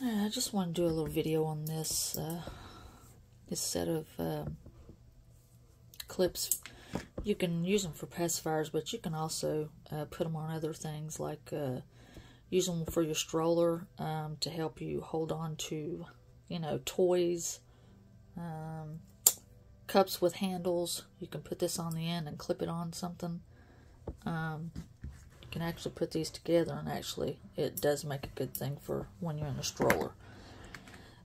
Yeah, I just want to do a little video on this uh, this set of um, clips. You can use them for pacifiers, but you can also uh, put them on other things like uh, use them for your stroller um, to help you hold on to, you know, toys, um, cups with handles. You can put this on the end and clip it on something. Um, can actually put these together and actually it does make a good thing for when you're in a stroller.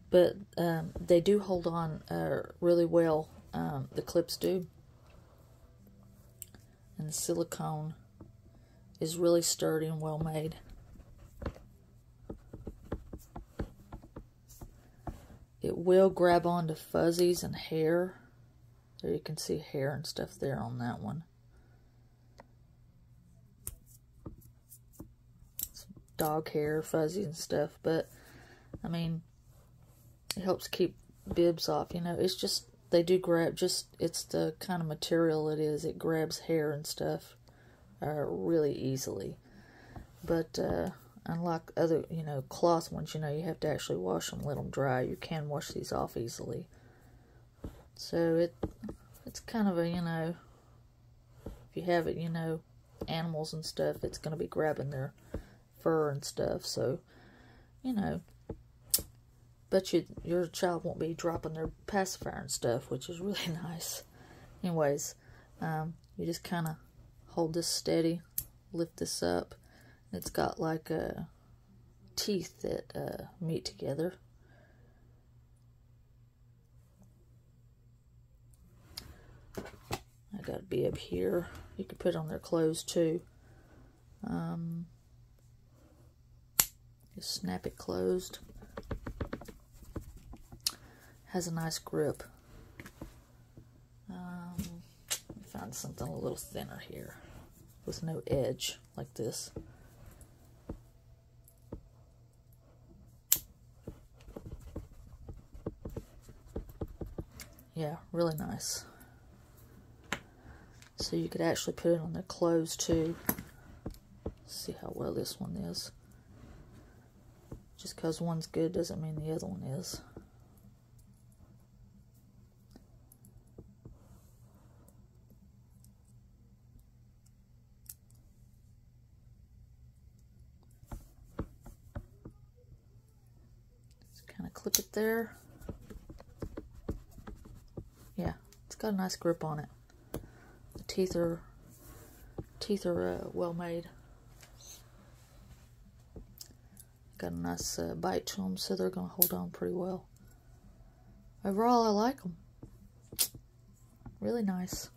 But um, they do hold on uh, really well, um, the clips do. And the silicone is really sturdy and well made. It will grab onto fuzzies and hair. There you can see hair and stuff there on that one. Dog hair, fuzzy and stuff, but I mean, it helps keep bibs off. You know, it's just they do grab. Just it's the kind of material it is. It grabs hair and stuff uh, really easily, but uh, unlike other you know cloth ones, you know you have to actually wash them, let them dry. You can wash these off easily. So it it's kind of a you know if you have it you know animals and stuff, it's going to be grabbing their fur and stuff. So, you know, but you, your child won't be dropping their pacifier and stuff, which is really nice. Anyways, um, you just kind of hold this steady, lift this up. It's got like a uh, teeth that uh, meet together. I got a bib here. You can put on their clothes too. Um, just snap it closed. Has a nice grip. Um, find something a little thinner here with no edge like this. Yeah, really nice. So you could actually put it on the clothes too. see how well this one is. Just because one's good doesn't mean the other one is. Just kind of clip it there. Yeah, it's got a nice grip on it. The teeth are teeth are uh, well made. Got a nice uh, bite to them, so they're going to hold on pretty well. Overall, I like them. Really nice.